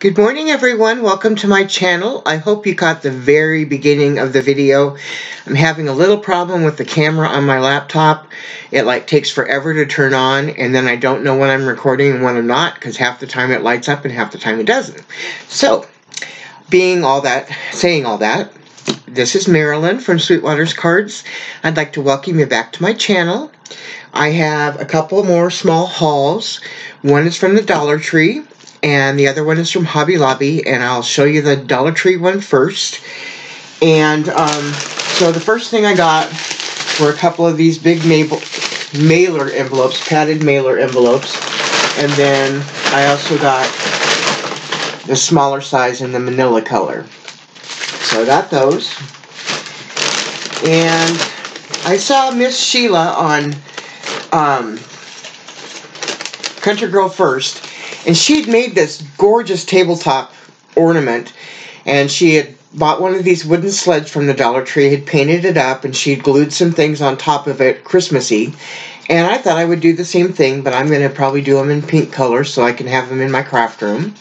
Good morning everyone, welcome to my channel. I hope you caught the very beginning of the video. I'm having a little problem with the camera on my laptop. It like takes forever to turn on and then I don't know when I'm recording and when I'm not because half the time it lights up and half the time it doesn't. So, being all that, saying all that, this is Marilyn from Sweetwater's Cards. I'd like to welcome you back to my channel. I have a couple more small hauls. One is from the Dollar Tree and the other one is from Hobby Lobby, and I'll show you the Dollar Tree one first. And um, so the first thing I got were a couple of these big mailer envelopes, padded mailer envelopes, and then I also got the smaller size in the manila color. So I got those. And I saw Miss Sheila on um, Country Girl First, and she had made this gorgeous tabletop ornament, and she had bought one of these wooden sleds from the Dollar Tree, had painted it up, and she had glued some things on top of it Christmassy. And I thought I would do the same thing, but I'm going to probably do them in pink color so I can have them in my craft room.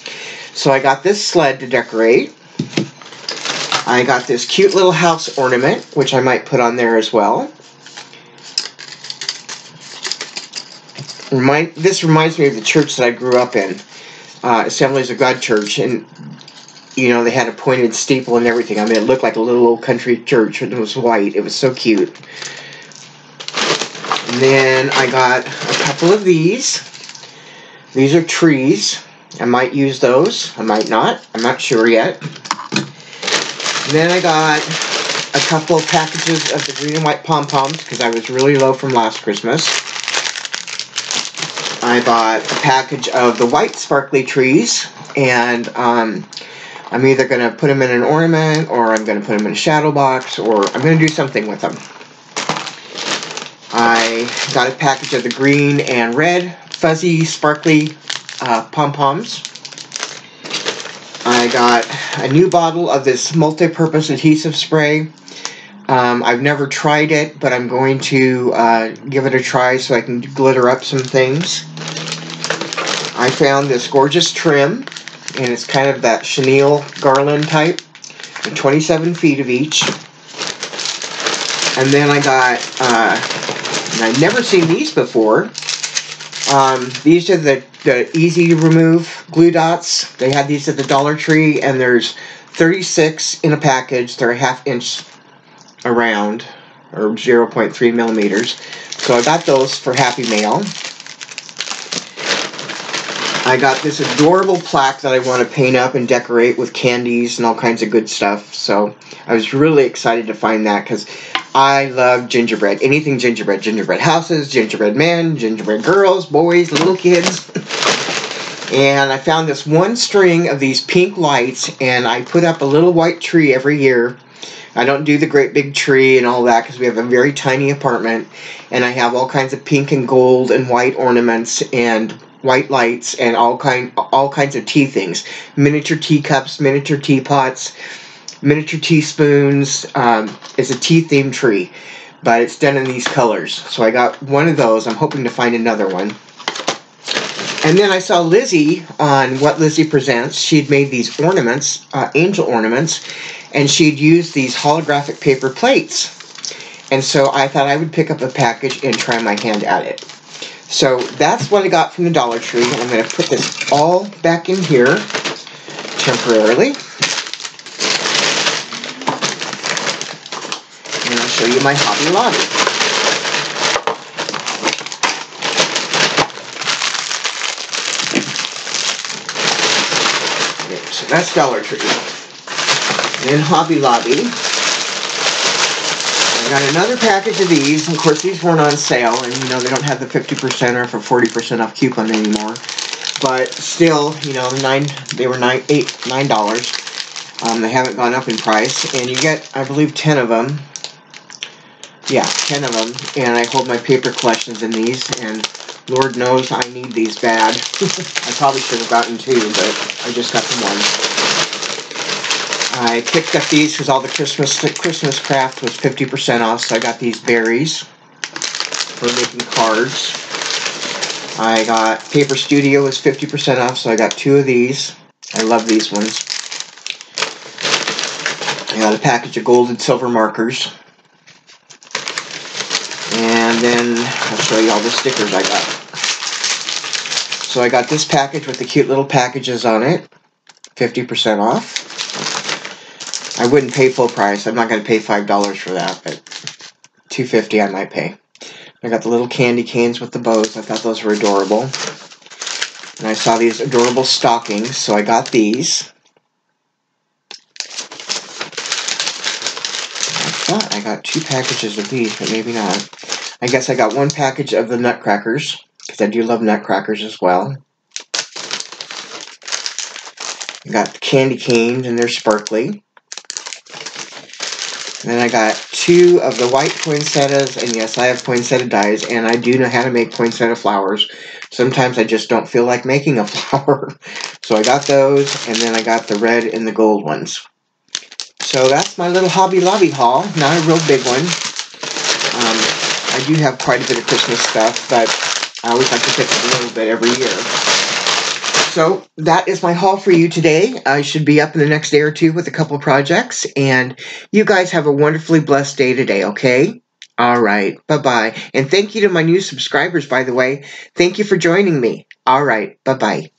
So I got this sled to decorate. I got this cute little house ornament, which I might put on there as well. Remind, this reminds me of the church that I grew up in, uh, Assemblies of God Church, and you know they had a pointed steeple and everything. I mean, it looked like a little old country church, and it was white. It was so cute. And then I got a couple of these. These are trees. I might use those. I might not. I'm not sure yet. And then I got a couple of packages of the green and white pom-poms because I was really low from last Christmas. I bought a package of the white sparkly trees, and um, I'm either going to put them in an ornament, or I'm going to put them in a shadow box, or I'm going to do something with them. I got a package of the green and red fuzzy sparkly uh, pom-poms. I got a new bottle of this multi-purpose adhesive spray. Um, I've never tried it, but I'm going to uh, give it a try so I can glitter up some things. I found this gorgeous trim, and it's kind of that chenille garland type, 27 feet of each. And then I got, uh, I've never seen these before. Um, these are the, the easy to remove glue dots. They had these at the Dollar Tree, and there's 36 in a package. They're a half inch around, or 0.3 millimeters. So I got those for Happy Mail. I got this adorable plaque that I want to paint up and decorate with candies and all kinds of good stuff. So I was really excited to find that because I love gingerbread. Anything gingerbread. Gingerbread houses, gingerbread men, gingerbread girls, boys, little kids. and I found this one string of these pink lights and I put up a little white tree every year. I don't do the great big tree and all that because we have a very tiny apartment and I have all kinds of pink and gold and white ornaments and white lights and all kind all kinds of tea things. Miniature teacups miniature teapots miniature teaspoons um, it's a tea themed tree but it's done in these colors. So I got one of those. I'm hoping to find another one. And then I saw Lizzie on What Lizzie Presents. She'd made these ornaments uh, angel ornaments and she'd used these holographic paper plates and so I thought I would pick up a package and try my hand at it so that's what I got from the Dollar Tree. I'm going to put this all back in here temporarily. And I'll show you my Hobby Lobby. That's Dollar Tree. Then Hobby Lobby. I got another package of these. Of course, these weren't on sale, and you know they don't have the 50% or for 40% off coupon anymore. But still, you know, nine they were nine eight nine dollars. Um, they haven't gone up in price, and you get, I believe, ten of them. Yeah, ten of them, and I hold my paper collections in these, and Lord knows I need these bad. I probably should have gotten two, but I just got the one. I picked up these because all the Christmas Christmas craft was 50% off, so I got these berries for making cards. I got Paper Studio was 50% off, so I got two of these. I love these ones. I got a package of gold and silver markers. And then I'll show you all the stickers I got. So I got this package with the cute little packages on it. 50% off. I wouldn't pay full price. I'm not going to pay $5 for that, but 250 I might pay. I got the little candy canes with the bows. I thought those were adorable. And I saw these adorable stockings, so I got these. I thought I got two packages of these, but maybe not. I guess I got one package of the nutcrackers, because I do love nutcrackers as well. I got the candy canes, and they're sparkly. And then I got two of the white poinsettias, and yes, I have poinsettia dies, and I do know how to make poinsettia flowers. Sometimes I just don't feel like making a flower. so I got those, and then I got the red and the gold ones. So that's my little Hobby Lobby haul. Not a real big one. Um, I do have quite a bit of Christmas stuff, but I always like to pick up a little bit every year. So that is my haul for you today. I should be up in the next day or two with a couple projects. And you guys have a wonderfully blessed day today, okay? All right. Bye-bye. And thank you to my new subscribers, by the way. Thank you for joining me. All right. Bye-bye.